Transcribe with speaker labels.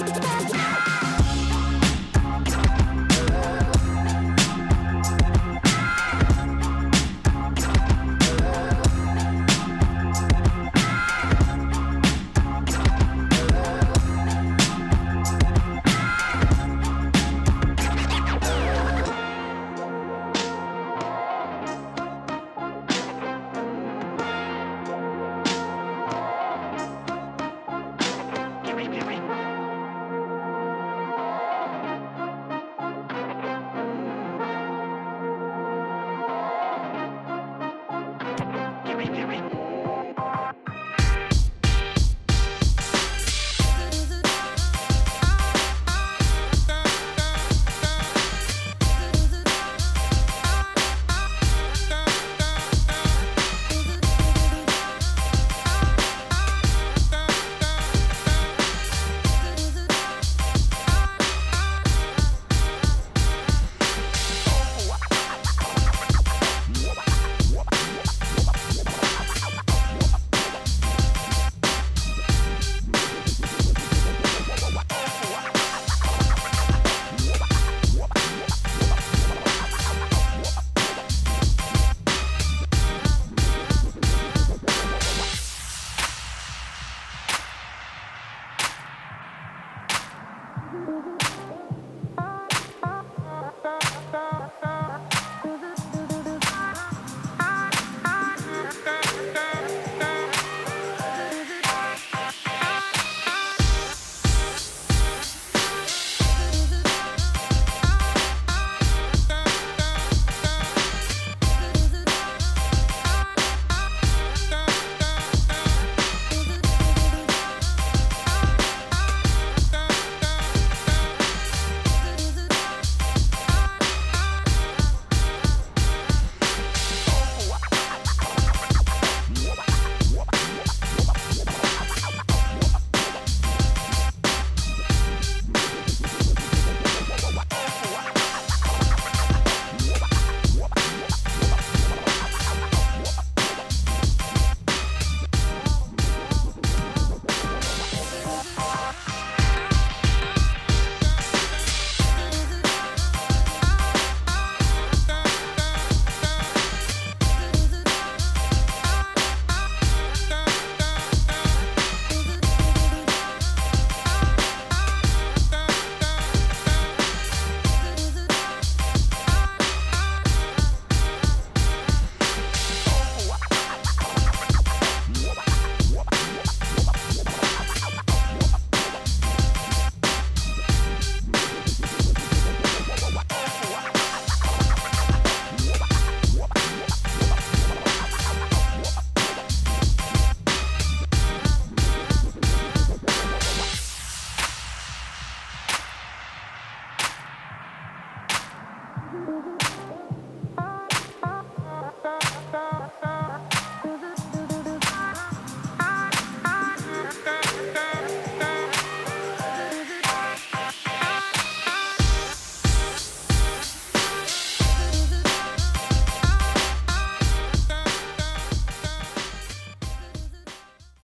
Speaker 1: Música Mm-hmm.